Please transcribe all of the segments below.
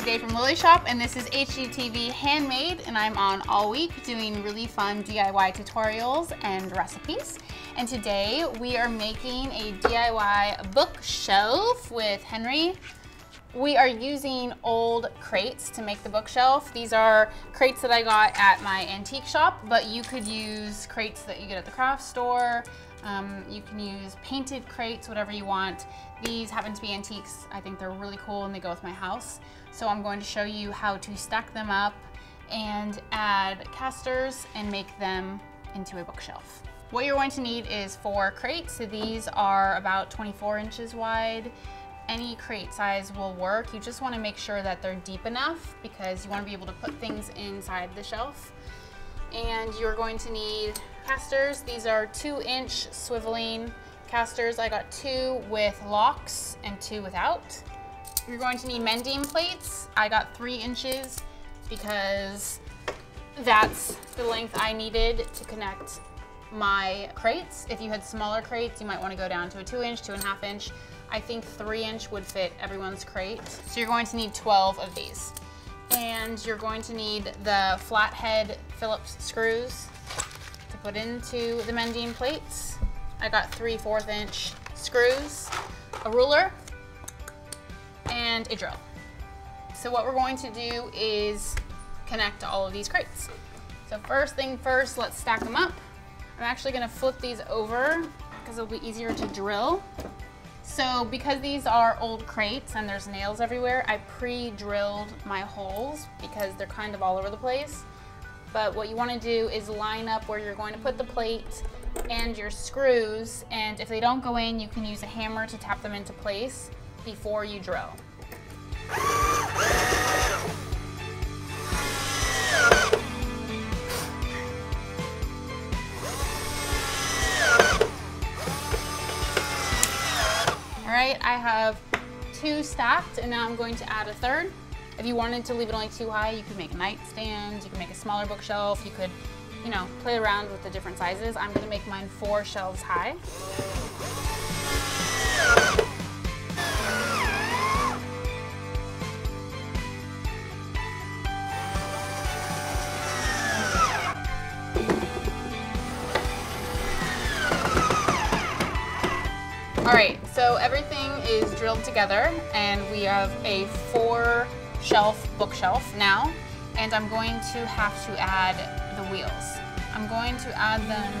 Lilyshop and this is HGTV Handmade and I'm on all week doing really fun DIY tutorials and recipes. And today we are making a DIY bookshelf with Henry. We are using old crates to make the bookshelf. These are crates that I got at my antique shop, but you could use crates that you get at the craft store. Um, you can use painted crates, whatever you want. These happen to be antiques. I think they're really cool and they go with my house. So I'm going to show you how to stack them up and add casters and make them into a bookshelf. What you're going to need is four crates. So these are about 24 inches wide. Any crate size will work. You just wanna make sure that they're deep enough because you wanna be able to put things inside the shelf. And you're going to need casters. These are two inch swiveling casters. I got two with locks and two without. You're going to need mending plates. I got three inches because that's the length I needed to connect my crates. If you had smaller crates, you might wanna go down to a two inch, two and a half inch. I think three inch would fit everyone's crate. So you're going to need 12 of these. And you're going to need the flathead Phillips screws put into the mending plates. I got three fourth inch screws, a ruler, and a drill. So what we're going to do is connect all of these crates. So first thing first, let's stack them up. I'm actually gonna flip these over because it'll be easier to drill. So because these are old crates and there's nails everywhere, I pre-drilled my holes because they're kind of all over the place. But what you wanna do is line up where you're going to put the plate and your screws. And if they don't go in, you can use a hammer to tap them into place before you drill. All right, I have two stacked and now I'm going to add a third. If you wanted to leave it only two high, you could make a nightstand, you could make a smaller bookshelf, you could, you know, play around with the different sizes. I'm gonna make mine four shelves high. All right, so everything is drilled together and we have a four shelf bookshelf now and I'm going to have to add the wheels. I'm going to add them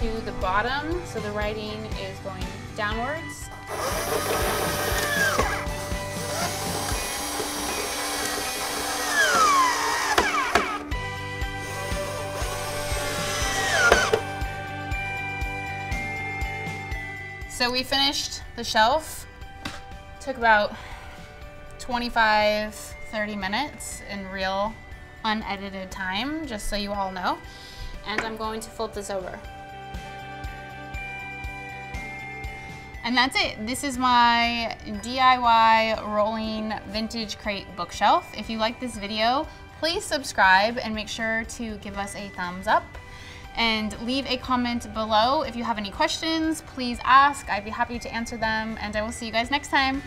to the bottom so the writing is going downwards. So we finished the shelf. Took about 25, 30 minutes in real unedited time, just so you all know. And I'm going to flip this over. And that's it. This is my DIY rolling vintage crate bookshelf. If you like this video, please subscribe and make sure to give us a thumbs up and leave a comment below. If you have any questions, please ask. I'd be happy to answer them and I will see you guys next time.